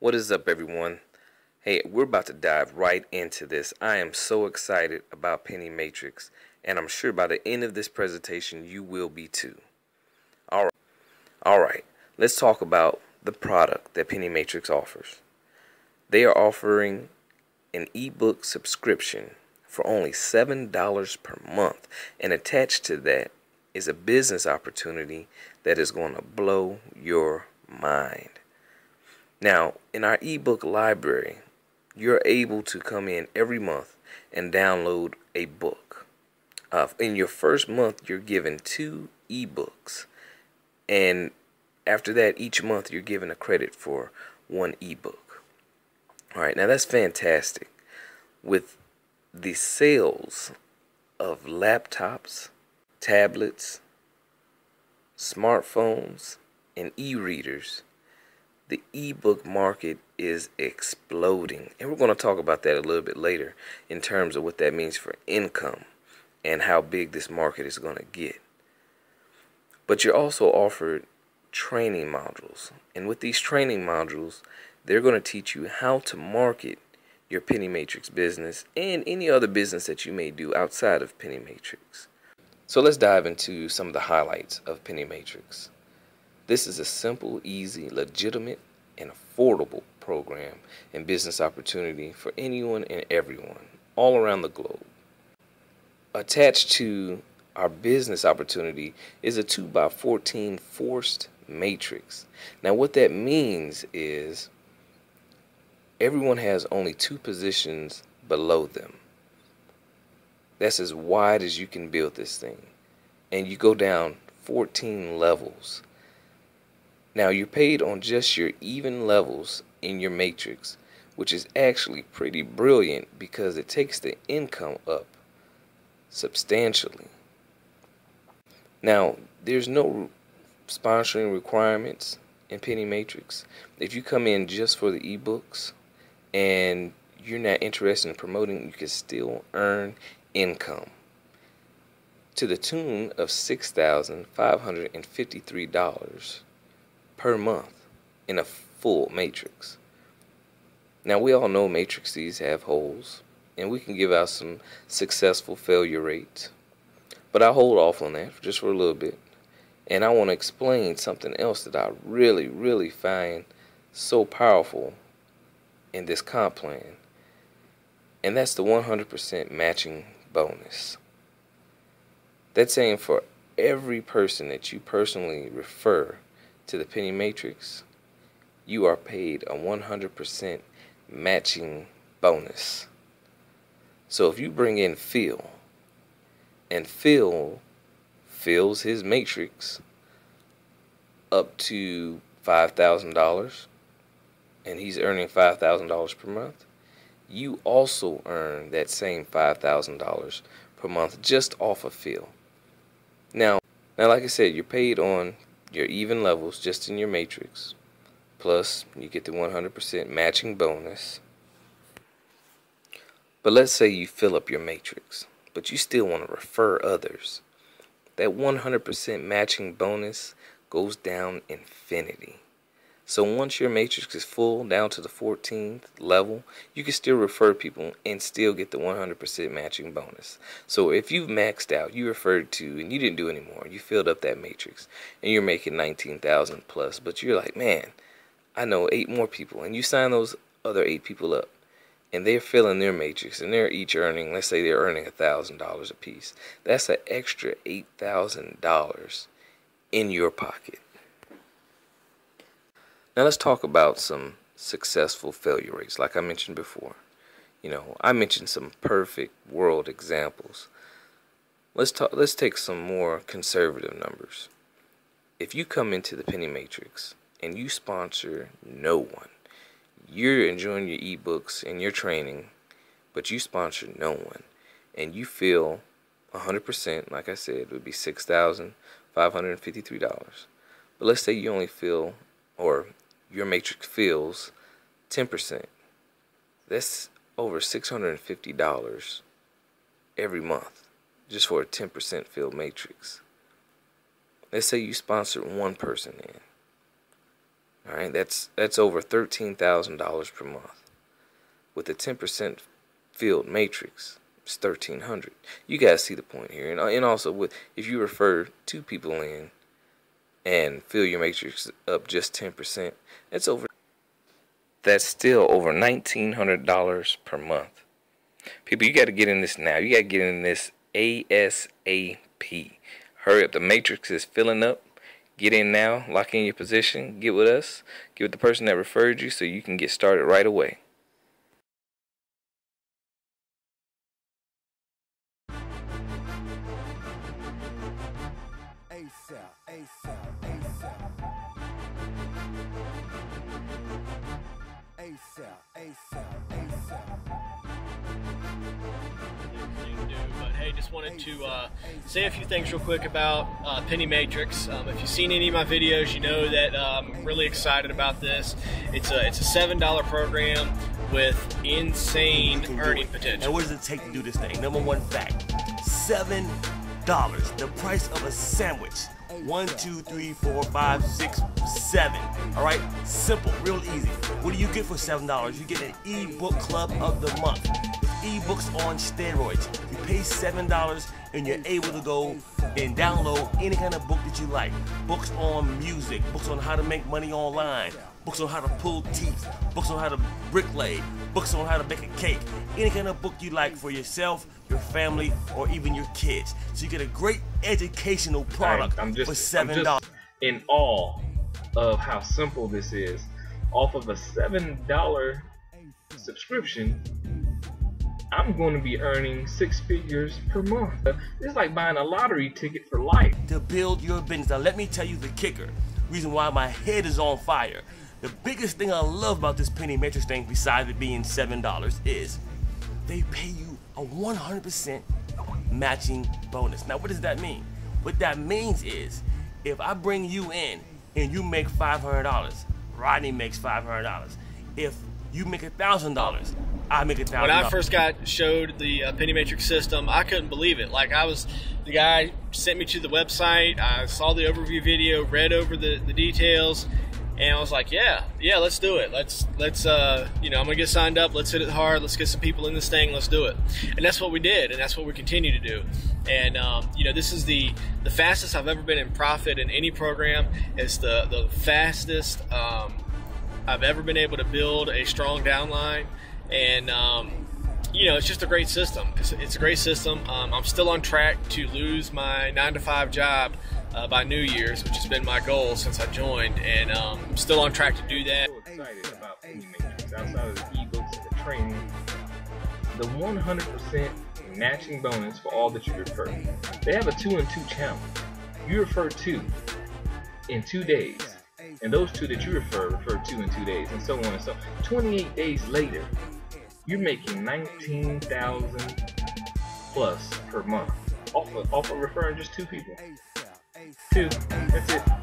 What is up, everyone? Hey, we're about to dive right into this. I am so excited about Penny Matrix, and I'm sure by the end of this presentation, you will be too. All right, all right. Let's talk about the product that Penny Matrix offers. They are offering an ebook subscription for only $7 per month, and attached to that is a business opportunity that is going to blow your mind. Now, in our ebook library, you're able to come in every month and download a book. Uh, in your first month, you're given two ebooks, and after that, each month you're given a credit for one ebook. All right, now that's fantastic. With the sales of laptops, tablets, smartphones, and e readers, the ebook market is exploding. And we're going to talk about that a little bit later in terms of what that means for income and how big this market is going to get. But you're also offered training modules. And with these training modules, they're going to teach you how to market your Penny Matrix business and any other business that you may do outside of Penny Matrix. So let's dive into some of the highlights of Penny Matrix. This is a simple, easy, legitimate, and affordable program and business opportunity for anyone and everyone all around the globe. Attached to our business opportunity is a 2x14 forced matrix. Now, what that means is everyone has only two positions below them. That's as wide as you can build this thing. And you go down 14 levels. Now you're paid on just your even levels in your matrix, which is actually pretty brilliant because it takes the income up substantially. Now, there's no sponsoring requirements in Penny Matrix. If you come in just for the ebooks and you're not interested in promoting, you can still earn income to the tune of $6,553 per month in a full matrix. Now, we all know matrices have holes, and we can give out some successful failure rates. But I hold off on that just for a little bit. And I want to explain something else that I really, really find so powerful in this comp plan. And that's the 100% matching bonus. That's saying for every person that you personally refer to the penny matrix, you are paid a 100% matching bonus. So if you bring in Phil, and Phil fills his matrix up to $5,000, and he's earning $5,000 per month, you also earn that same $5,000 per month just off of Phil. Now, now, like I said, you're paid on your even levels just in your matrix. Plus, you get the 100% matching bonus. But let's say you fill up your matrix, but you still want to refer others. That 100% matching bonus goes down infinity. So once your matrix is full down to the 14th level, you can still refer people and still get the 100% matching bonus. So if you've maxed out, you referred to and you didn't do anymore, you filled up that matrix and you're making 19,000 plus, but you're like, man, I know eight more people and you sign those other eight people up and they're filling their matrix and they're each earning, let's say they're earning a $1,000 a piece. That's an extra $8,000 in your pocket. Now let's talk about some successful failure rates, like I mentioned before. You know, I mentioned some perfect world examples. Let's talk. Let's take some more conservative numbers. If you come into the penny matrix and you sponsor no one, you're enjoying your ebooks and your training, but you sponsor no one, and you feel 100%, like I said, it would be $6,553. But let's say you only feel, or your matrix fills 10%. That's over $650 every month just for a 10% fill matrix. Let's say you sponsor one person in. All right, that's that's over thirteen thousand dollars per month. With a ten percent field matrix, it's thirteen hundred. You guys see the point here, and and also with if you refer two people in and fill your matrix up just ten percent, that's over. That's still over nineteen hundred dollars per month. People, you got to get in this now. You got to get in this ASAP. Hurry up, the matrix is filling up. Get in now, lock in your position, get with us, get with the person that referred you so you can get started right away. Hey, just wanted to uh, say a few things real quick about uh, Penny Matrix. Um, if you've seen any of my videos, you know that uh, I'm really excited about this. It's a it's a seven dollar program with insane earning potential. And what does it take to do this thing? Number one fact: seven dollars, the price of a sandwich. One, two, three, four, five, six, seven. All right, simple, real easy. What do you get for seven dollars? You get an ebook club of the month ebooks on steroids. You pay $7 and you're able to go and download any kind of book that you like. Books on music, books on how to make money online, books on how to pull teeth, books on how to bricklay, books on how to make a cake. Any kind of book you like for yourself, your family, or even your kids. So you get a great educational product right, just, for $7. In awe of how simple this is. Off of a $7 subscription, I'm going to be earning six figures per month. It's like buying a lottery ticket for life. To build your business. Now, let me tell you the kicker. Reason why my head is on fire. The biggest thing I love about this penny matrix thing, besides it being $7, is they pay you a 100% matching bonus. Now, what does that mean? What that means is if I bring you in and you make $500, Rodney makes $500. If you make $1,000, I make it When I first got showed the uh, penny matrix system, I couldn't believe it. Like I was, the guy sent me to the website. I saw the overview video, read over the, the details, and I was like, yeah, yeah, let's do it. Let's let's uh, you know, I'm gonna get signed up. Let's hit it hard. Let's get some people in this thing. Let's do it. And that's what we did, and that's what we continue to do. And um, you know, this is the the fastest I've ever been in profit in any program. It's the the fastest um, I've ever been able to build a strong downline and um, you know it's just a great system. It's, it's a great system. Um, I'm still on track to lose my nine to five job uh, by New Year's, which has been my goal since I joined, and um, I'm still on track to do that. So excited about outside of the ebooks and the training. The 100% matching bonus for all that you refer. They have a two and two challenge. You refer two in two days and those two that you refer refer two in two days, and so on and so. 28 days later, you're making 19,000 plus per month off of, off of referring just two people. Two. That's it.